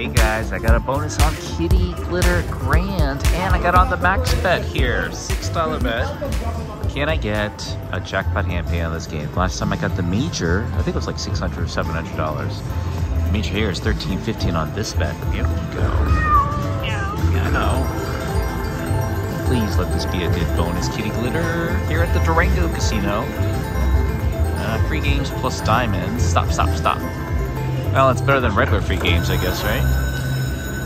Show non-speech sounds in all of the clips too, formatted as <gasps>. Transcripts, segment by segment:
Okay guys, I got a bonus on Kitty Glitter Grand and I got on the max bet here, $6 bet. Can I get a jackpot hand pay on this game? Last time I got the major, I think it was like 600 or $700. The major here is $13.15 on this bet. Here we go. Yeah, I know. Please let this be a good bonus Kitty Glitter here at the Durango Casino. Uh, free games plus diamonds. Stop, stop, stop. Well, it's better than regular free games, I guess, right?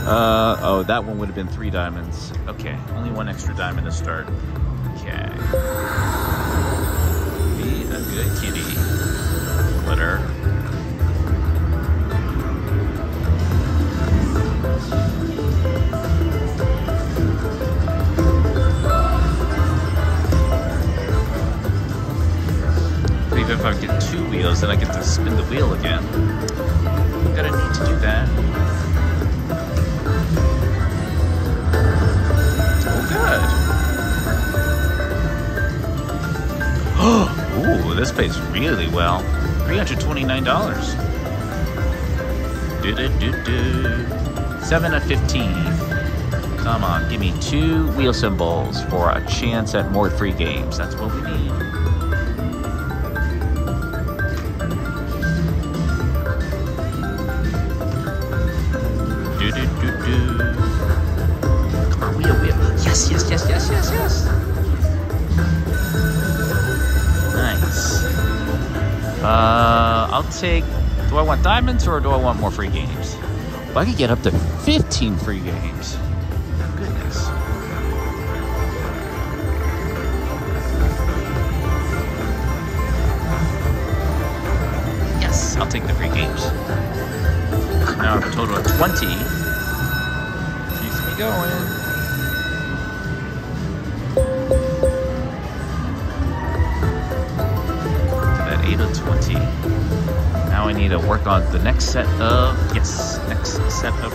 Uh, oh, that one would have been three diamonds. Okay, only one extra diamond to start. Okay. Be a good kitty. Glitter. Wheels, then I get to spin the wheel again. I'm gonna need to do that. Oh, good. <gasps> Ooh, this pays really well. $329. Do do do do. 7 of 15. Come on, give me two wheel symbols for a chance at more free games. That's what we need. Yes, yes, yes, yes, yes, yes. Nice. Uh, I'll take. Do I want diamonds or do I want more free games? Well, I could get up to 15 free games. Goodness. Yes, I'll take the free games. Now I have a total of 20. Work on the next set of, yes, next set of,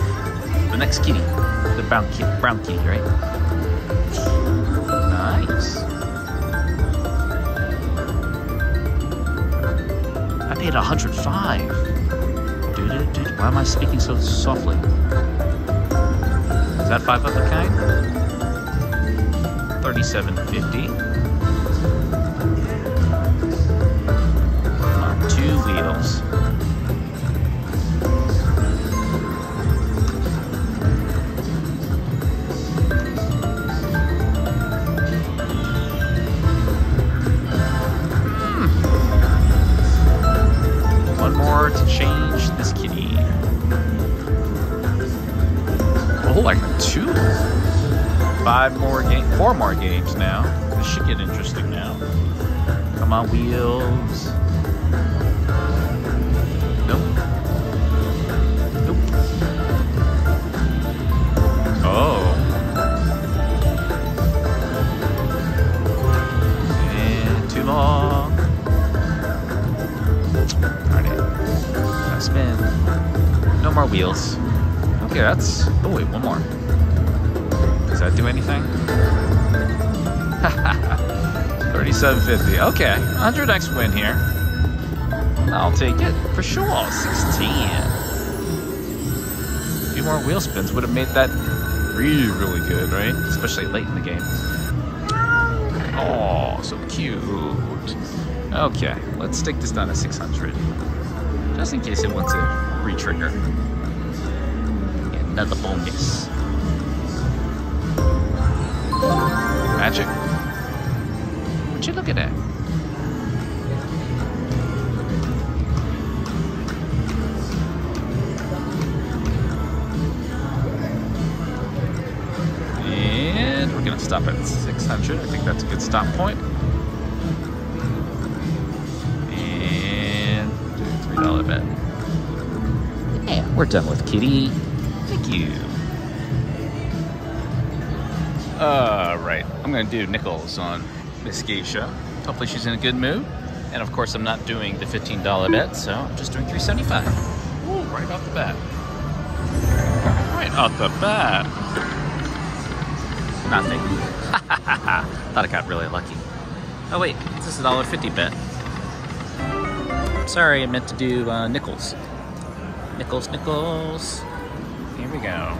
the next kitty. The brown kitty, brown kitty, right? Nice. I paid 105. Dude, dude, why am I speaking so softly? Is that five of a kind? 3750. More games now. This should get interesting now. Come on, wheels. Nope. Nope. Oh. And spin. No more wheels. Okay, that's. Oh, wait, one more. Does that do anything? 3750. Okay, 100x win here. I'll take it for sure. 16. A few more wheel spins would have made that really, really good, right? Especially late in the game. Oh, so cute. Okay, let's stick this down to 600. Just in case it wants to re-trigger. Another bonus. Magic. What you look at? And we're gonna stop at 600. I think that's a good stop point. And do a three dollar bet. Yeah, we're done with Kitty. Thank you. All right, I'm gonna do nickels on Miss Geisha. Hopefully she's in a good mood. And of course, I'm not doing the $15 bet, so I'm just doing 375. Ooh, right off the bat. Right off the bat. Nothing. <laughs> Thought I got really lucky. Oh wait, this is a dollar fifty bet. Sorry, I meant to do uh, nickels. Nickels, nickels. Here we go.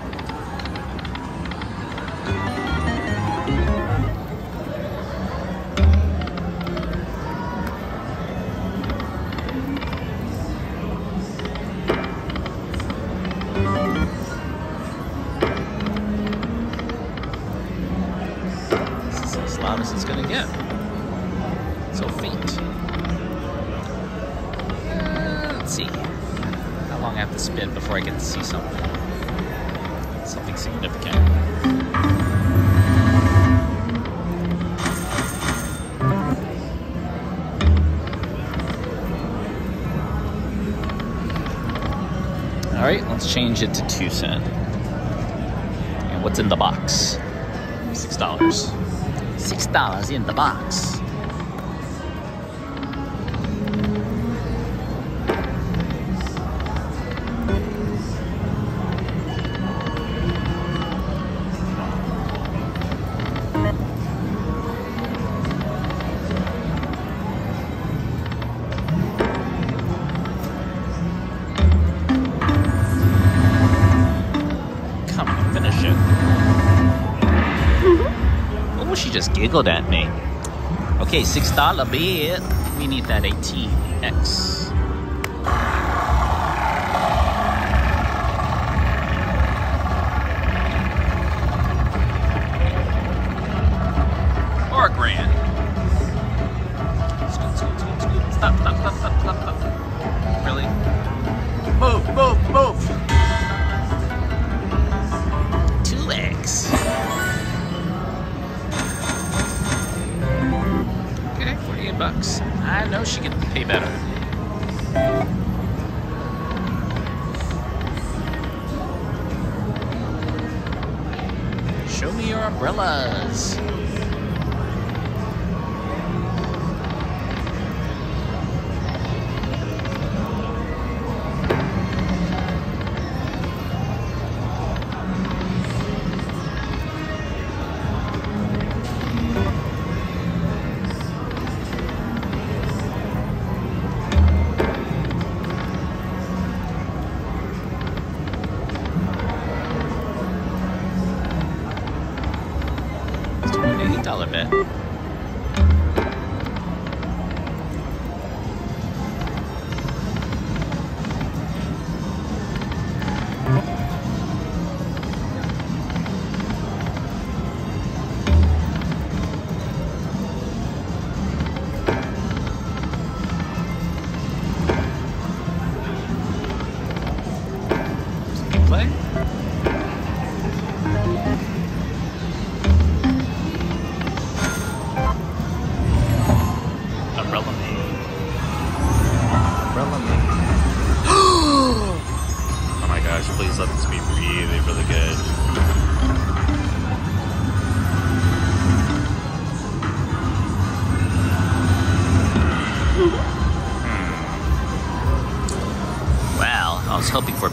All right, let's change it to two cent. And what's in the box? Six dollars. Six dollars in the box. Giggled at me. Okay, six dollar bid. We need that 18x. Or a grand. Scoot. Stop, stop, stop, stop, stop, stop. Really? Move, move,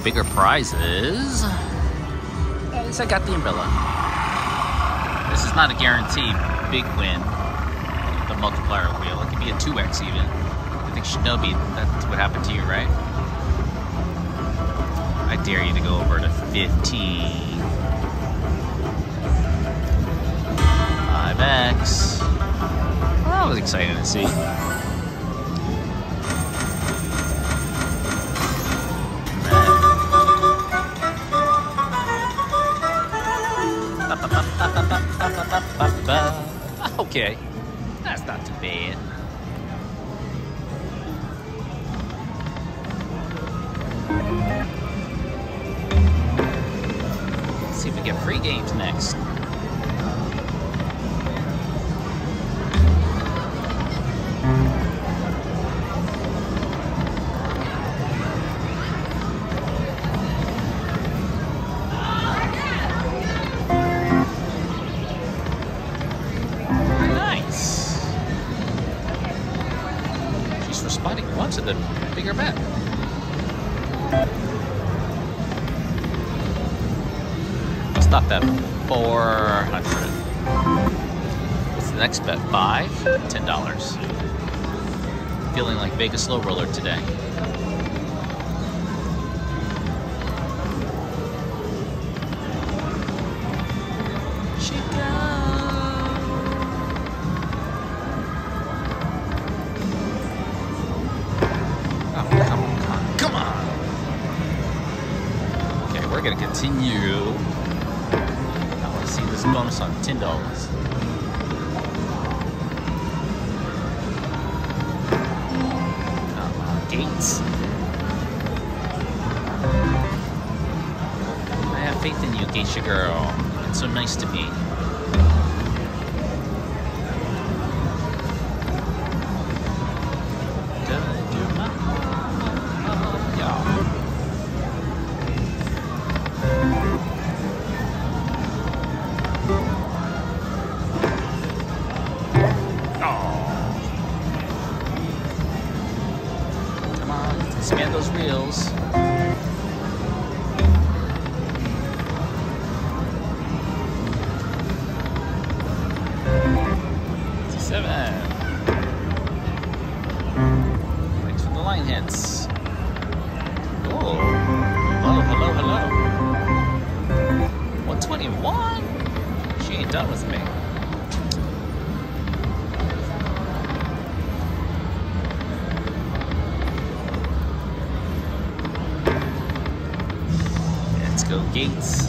bigger prizes. At least I got the umbrella. This is not a guaranteed big win the multiplier wheel. It could be a 2x even. I think Shinobi, that's what happened to you, right? I dare you to go over to 15. 5x. Well, that was exciting to see. Okay. That's not too bad. See if we get free games next. Responding once to the bigger bet. Stop that. 400. What's the next bet? Five? Ten dollars. Feeling like Vegas Low Roller today. Gates.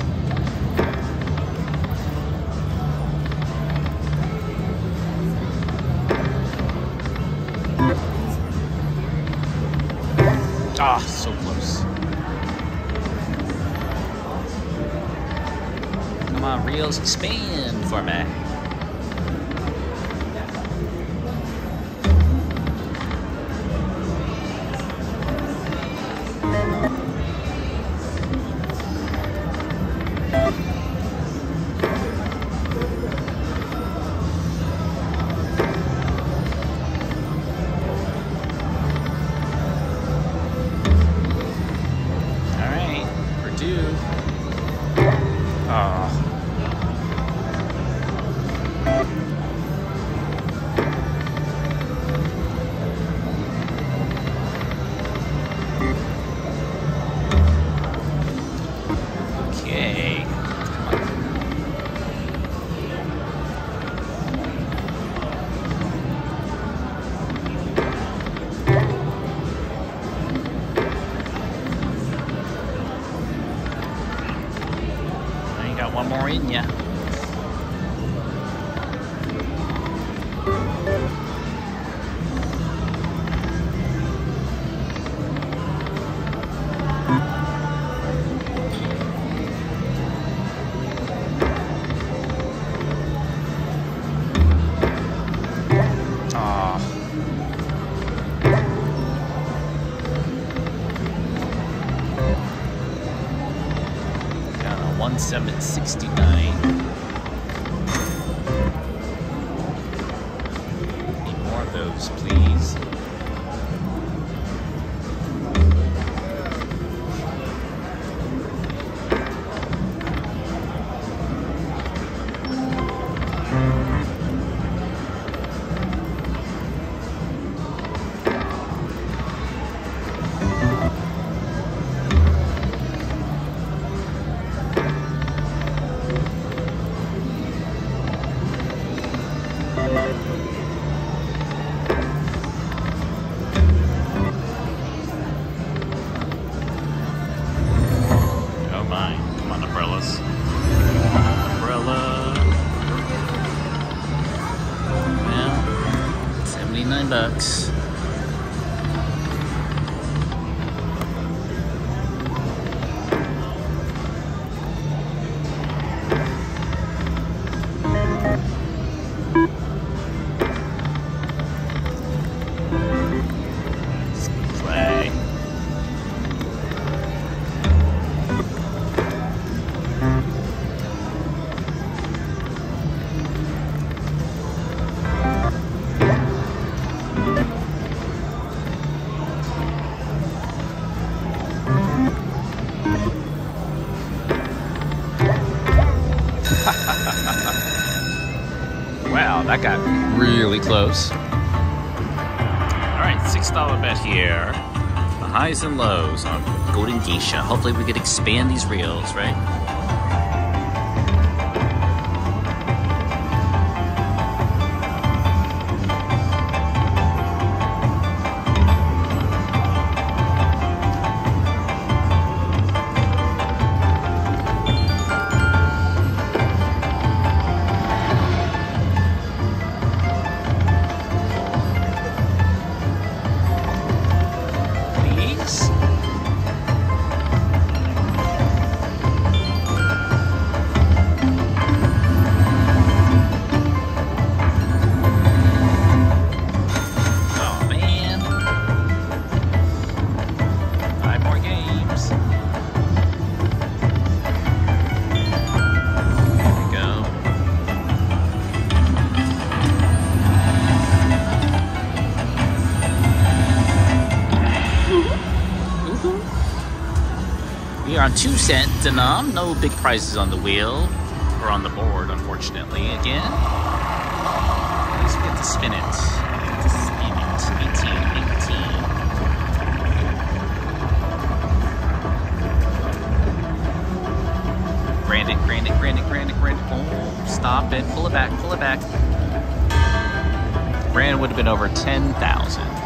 Ah, so close. Come on, reels, expand for me. You 1769. Need more of those, please. Oh that got really close. All right, six dollar bet here. The highs and lows on Golden Geisha. Hopefully, we could expand these reels, right? Around two cent denom. No big prizes on the wheel or on the board, unfortunately. Again, at least we get to spin it. To spin it. 18, 18. Grand it, grand it, grand it, grand it, grand it. Oh, stop it. Pull it back, pull it back. Grand would have been over 10,000.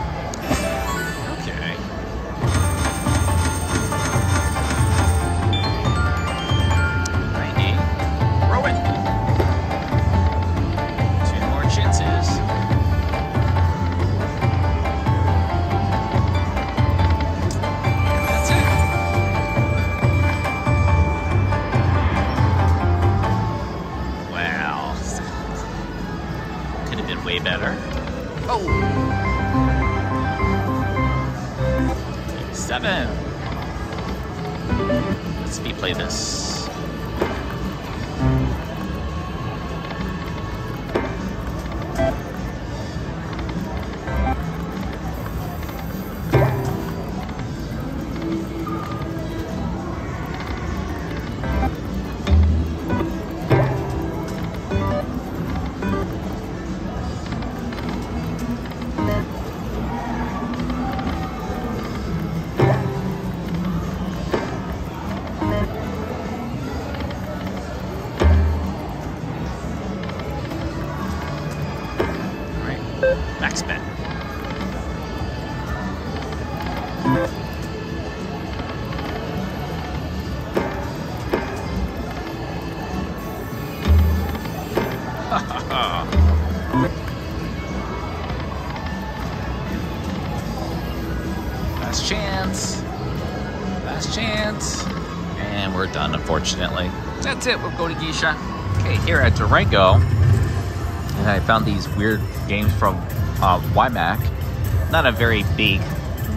We'll go to Geisha. Okay, here at Durango, and I found these weird games from uh, WiMAC. Not a very big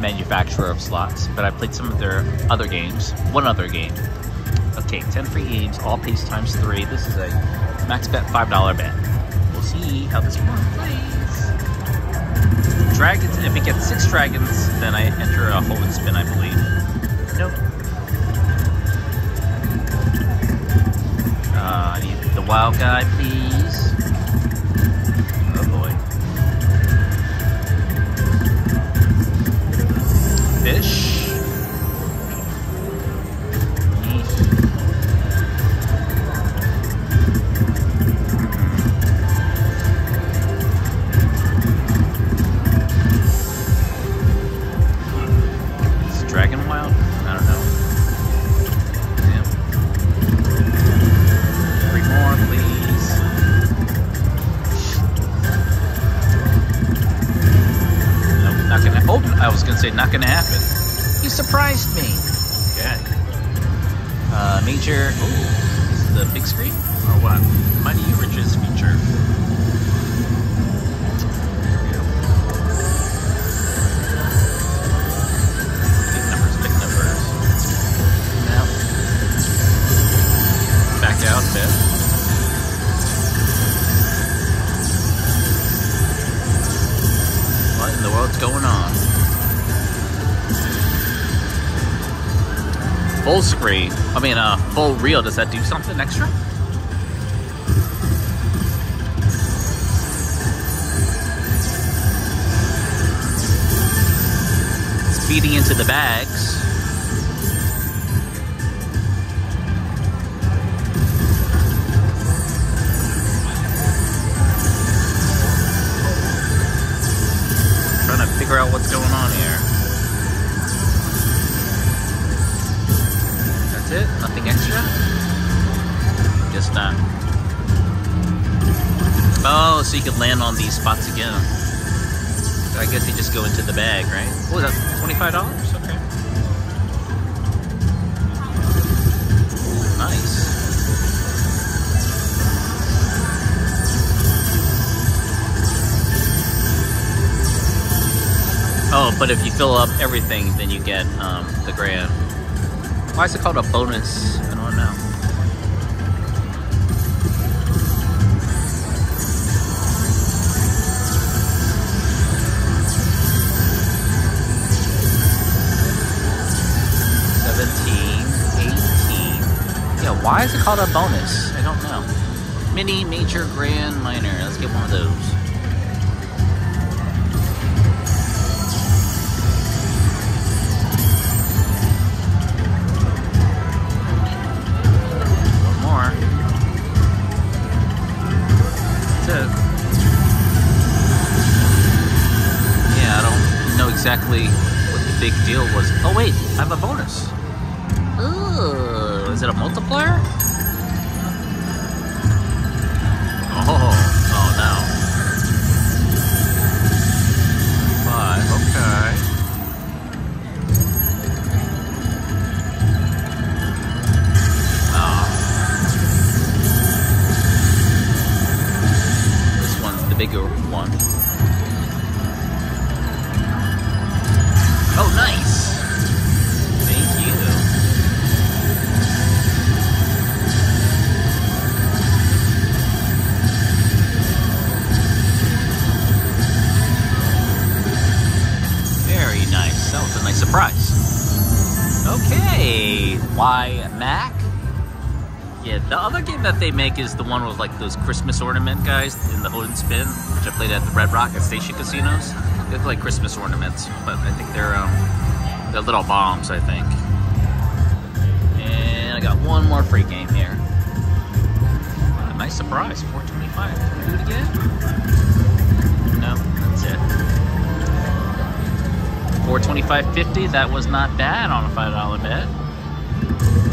manufacturer of slots, but I played some of their other games. One other game. Okay, 10 free games, all pays times three. This is a max bet $5 bet. We'll see how this one plays. Dragons, if it gets six dragons, then I enter a hold and spin, I believe. Screen. I mean, uh, full reel. Does that do something extra? Feeding into the bags. Land on these spots again. I guess you just go into the bag, right? What was that? $25? Okay. Nice. Oh, but if you fill up everything, then you get um, the grand. Why is it called a bonus? Why is it called a bonus? I don't know. Mini, major, grand, minor. Let's get one of those. One more. That's. Yeah, I don't know exactly what the big deal was. Oh wait, I have a bonus. Ooh, is it a multiplier? Why Mac? Yeah, the other game that they make is the one with like those Christmas ornament guys in the and Spin, which I played at the Red Rock at Station Casinos. They look like Christmas ornaments, but I think they're um they're little bombs, I think. And I got one more free game here. A nice surprise, 425. Can we do it again? No, that's it. 425.50. That was not bad on a five dollar bet.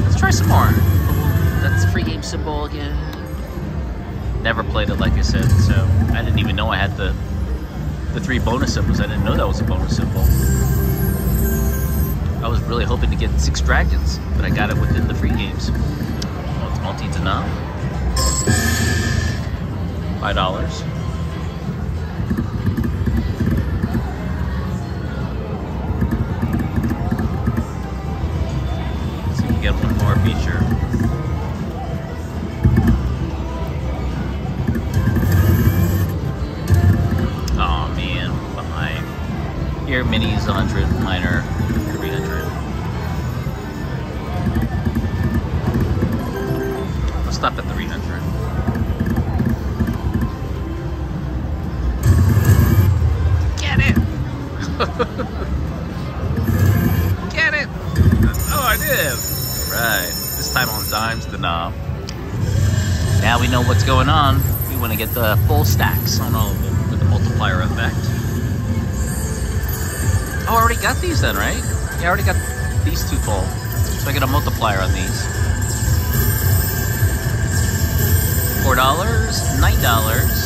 Let's try some more. That's free game symbol again. Never played it like I said, so I didn't even know I had the the three bonus symbols. I didn't know that was a bonus symbol. I was really hoping to get six dragons, but I got it within the free games. Well, it's multi's enough. Five dollars. More feature. Oh man, five. Here, minis 100, minor 300. I'll stop at 300. Going on. We want to get the full stacks on all of them with the multiplier effect. Oh, I already got these then, right? Yeah, I already got these two full. So I get a multiplier on these. Four dollars, nine dollars.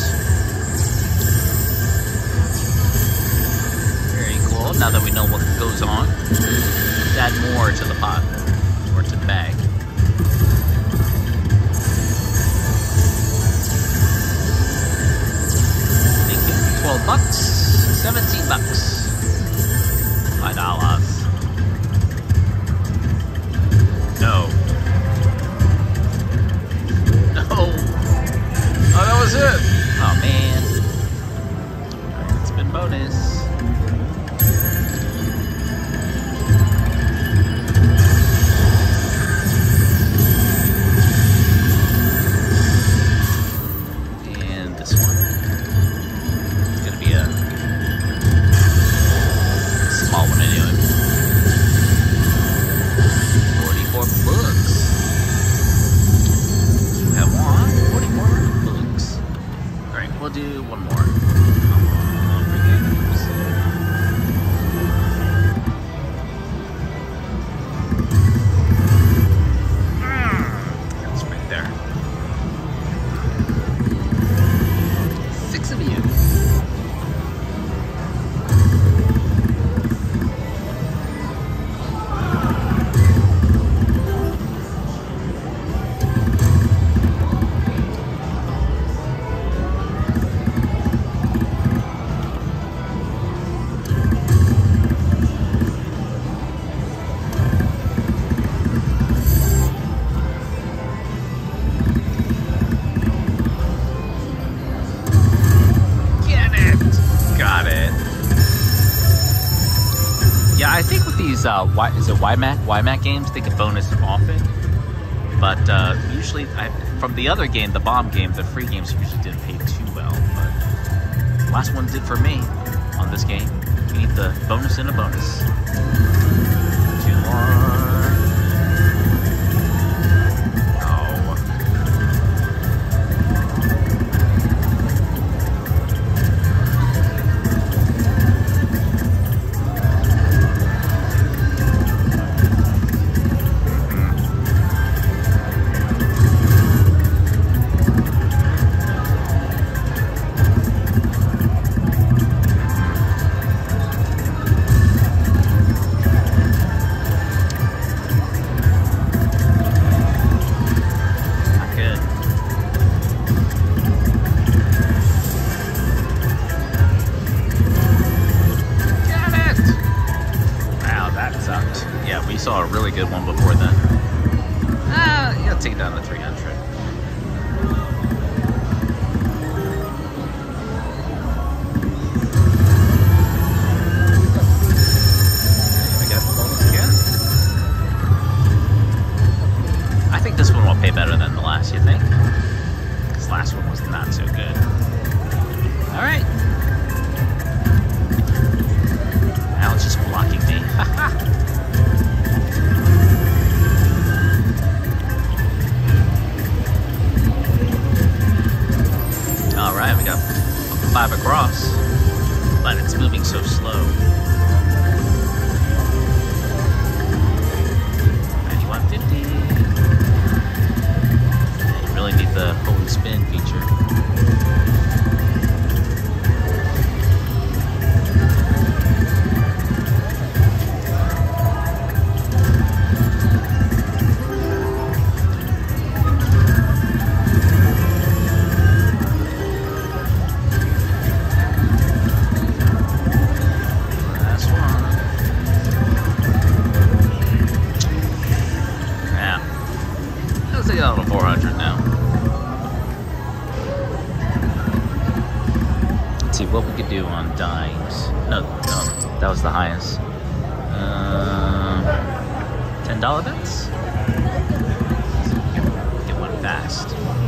Very cool. Now that we know what goes on, add more to the pot uh, y, is it YMAC? YMAC games, they get bonus often. But uh, usually, I, from the other game, the bomb game, the free games usually didn't pay too well. But last one did for me on this game. We need the bonus and a bonus. Pay better than the last, you think? This last one was not so good. Alright. Now it's just blocking me. <laughs> All right, we got five across, but it's moving so slow. the hold and spin feature. You really need the holy spin feature. I've had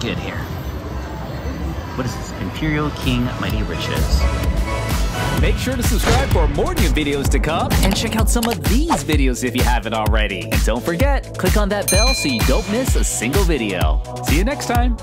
good here. What is this? Imperial King Mighty Riches. Make sure to subscribe for more new videos to come and check out some of these videos if you haven't already. And don't forget, click on that bell so you don't miss a single video. See you next time.